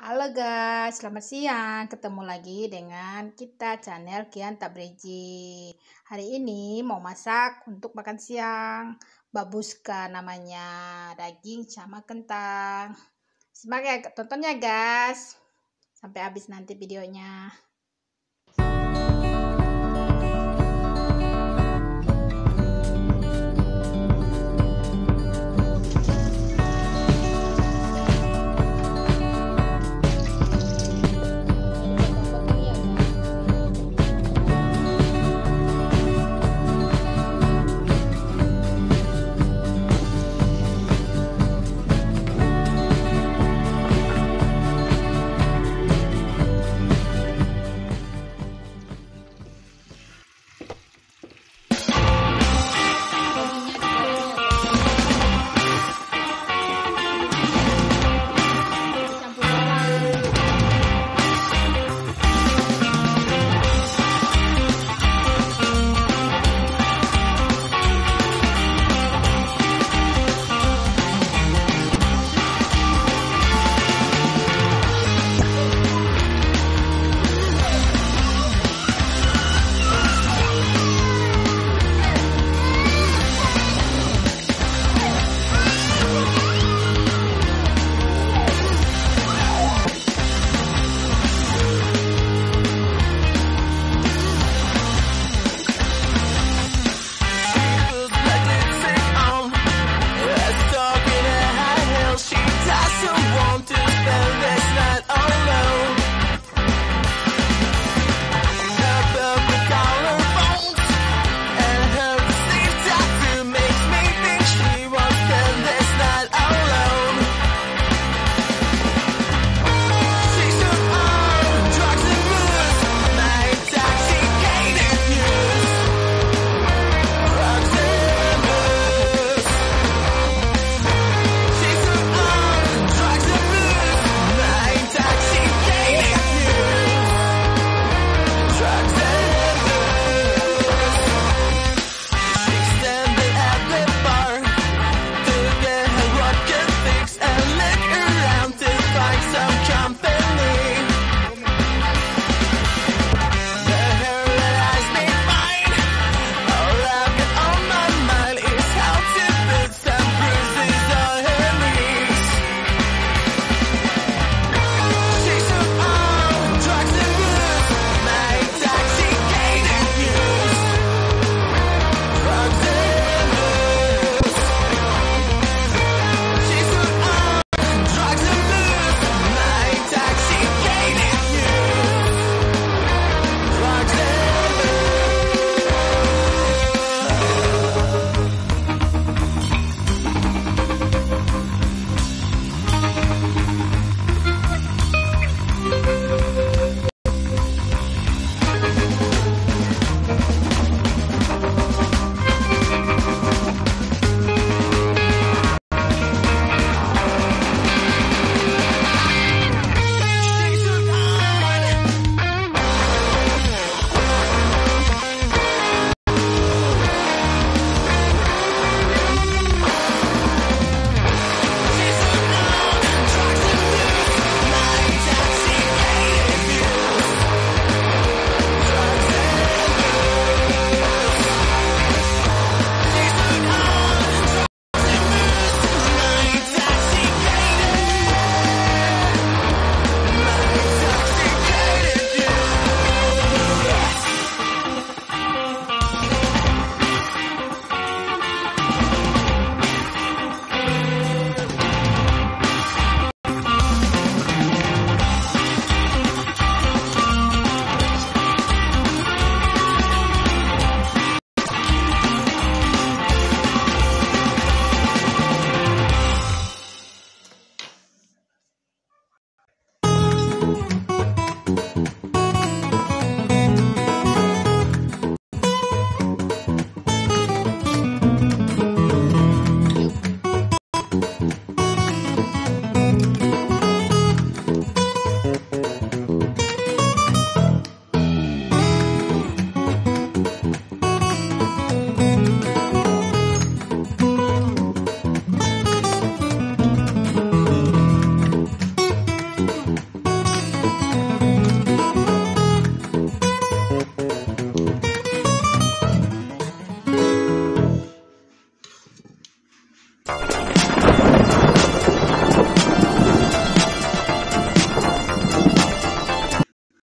Halo guys, selamat siang. Ketemu lagi dengan kita channel Kian Tabreji. Hari ini mau masak untuk makan siang. Babuska namanya, daging sama kentang. Semangat tontonnya guys. Sampai habis nanti videonya.